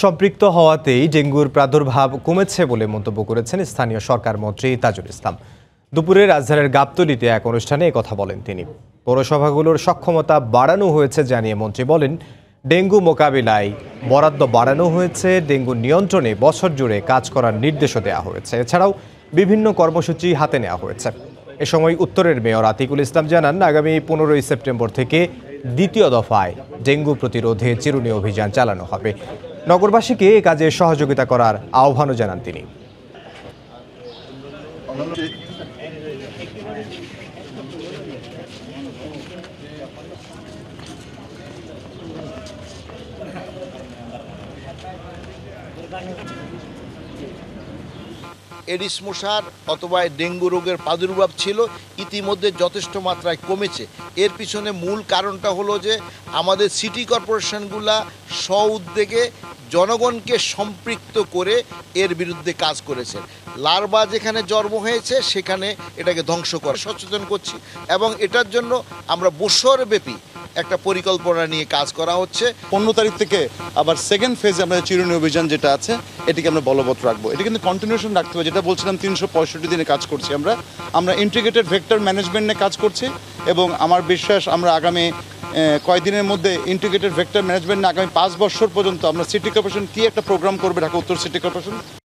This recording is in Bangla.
সম্পৃক্ত হওয়াতেই ডেঙ্গুর প্রাদুর্ভাব কমেছে বলে মন্তব্য করেছেন স্থানীয় সরকার মন্ত্রী তাজুল ইসলাম। দুপুরে রাজধানীর গাবতলীতে এক অনুষ্ঠানে কথা বলেন তিনি। পৌরসভাগুলোর সক্ষমতা বাড়ানো হয়েছে জানিয়ে মন্ত্রী বলেন, ডেঙ্গু মোকাবিলায় বরাদ্দ বাড়ানো হয়েছে, ডেঙ্গু নিয়ন্ত্রণে বছর জুড়ে কাজ করার নির্দেশও দেওয়া হয়েছে। এছাড়াও বিভিন্ন কর্মসূচি হাতে নেওয়া হয়েছে। এ সময় উত্তরের মেয়র আতিকুল ইসলাম জানান, আগামী পনেরোই সেপ্টেম্বর থেকে দ্বিতীয় দফায় ডেঙ্গু প্রতিরোধে চিরুনি অভিযান চালানো হবে। নগরবাসীকে এ কাজে সহযোগিতা করার আহ্বানও জানান তিনি। এডিস মশার অথবা ডেঙ্গু রোগের প্রাদুর্ভাব ছিল, ইতিমধ্যে যথেষ্ট মাত্রায় কমেছে। এর পিছনে মূল কারণটা হলো যে, আমাদের সিটি কর্পোরেশনগুলা স্ব উদ্যোগে জনগণকে সম্পৃক্ত করে এর বিরুদ্ধে কাজ করেছে লার্ভা যেখানে জন্ম হয়েছে, সেখানে এটাকে ধ্বংস করে, সচেতন করছি। এবং এটার জন্য আমরা বছরব্যাপী একটা পরিকল্পনা নিয়ে কাজ করা হচ্ছে। পনেরো তারিখ থেকে আবার সেকেন্ড ফেজে আমরা চিরুনি অভিযান যেটা আছে, এটিকে আমরা বলবৎ রাখব। এটা কিন্তু কন্টিনিউশন রাখতে হবে। যেটা বলছিলাম, তিনশো পঁয়ষট্টি দিনে কাজ করছি আমরা। আমরা ইন্টিগ্রেটেড ভেক্টর ম্যানেজমেন্ট নিয়ে কাজ করছি এবং আমার বিশ্বাস আমরা আগামী কয়েকদিনের মধ্যে ইন্টিগ্রেটেড ভেক্টর ম্যানেজমেন্ট আগামী পাঁচ বছর পর্যন্ত আমরা সিটি কর্পোরেশন কী একটা প্রোগ্রাম করবে ঢাকা উত্তর সিটি কর্পোরেশন